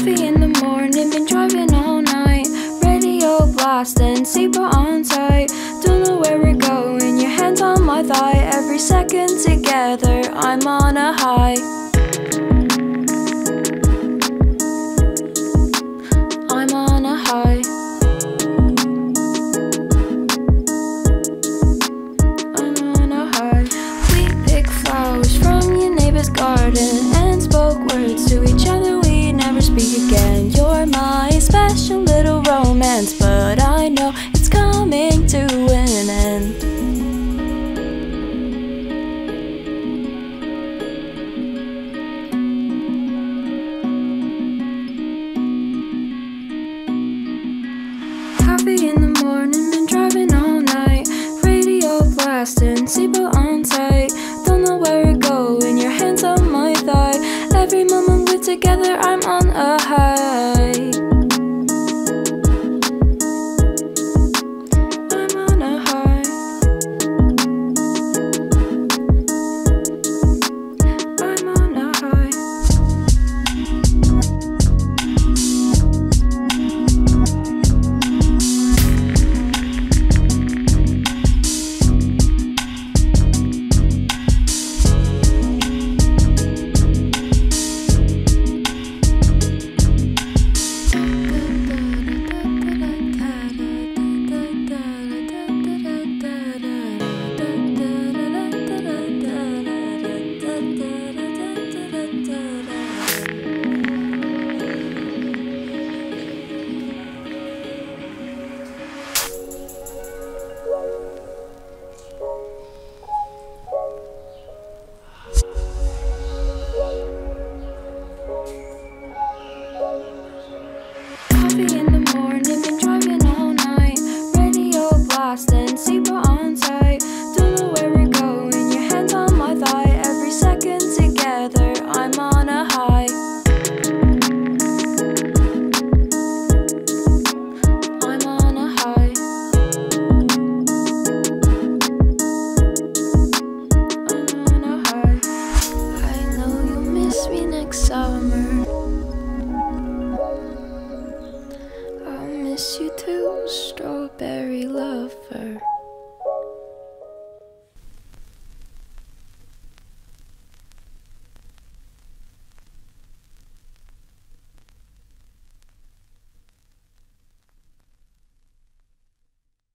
Coffee in the morning, been driving all night. Radio blasting, sleeper on tight. Don't know where we're going, your hands on my thigh. Every second together, I'm on a high. I'm on a high. I'm on a high. We pick flowers from your neighbor's garden and spoke words to coming to an end. Coffee in the morning, been driving all night. Radio blasting, seatbelt on tight. Don't know where we're going, your hands on my thigh. Every moment we're together, I'm on a high. morning.